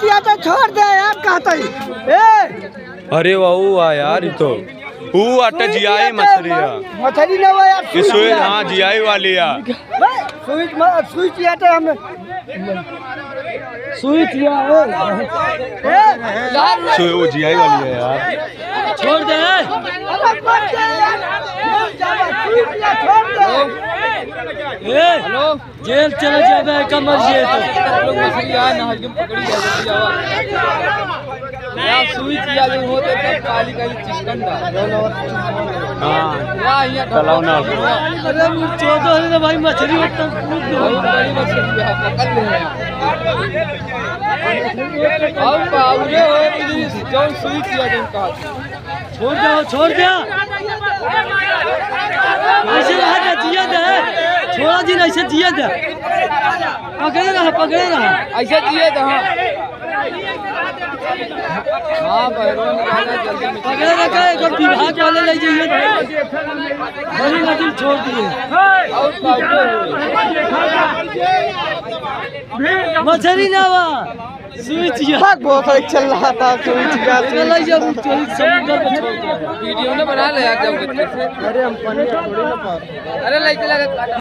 किया तो छोड़ दे यार कहता ही। ए! अरे वाह आ यार ये तो। वो आटा जियाई मछली है। मछली ना वो यार ये सोए हाँ जियाई वाली है। सुई सुई किया तो हमने सुई किया ए! सोए वो जियाई वाली है यार। छोड़ दे अरे मत दे यार सुई किया छोड़ दे ए हेलो? जेल चले जाबे कमर जे तो लोग मछली ना पकड़ी जाए सुई किया जो होते काली काली चिकन हाँ। अरे चौदह है भाई मछली होता बहुत बड़ी मछली है पकड़ ले। अब बाबरे हो इधर जो सुई किया का छोड़ दो छोड़ दिया छोड़ा दिन ऐसे जिया दे पकड़े रहा पकड़े रहा। ऐसे जिया दे हाँ। हाँ भैरव जल्दी पकड़े रखा एक और विभाग वाले ले जाइए। बड़ी नदी छोड़ दिए। मछली ना वा स्विच या। बहुत चल रहा था स्विच का चला जब समुद्र में छोड़ दिया। वीडियो ने बना लिया जब अरे हम पानी थोड़ी ना पार अरे लाइट लगा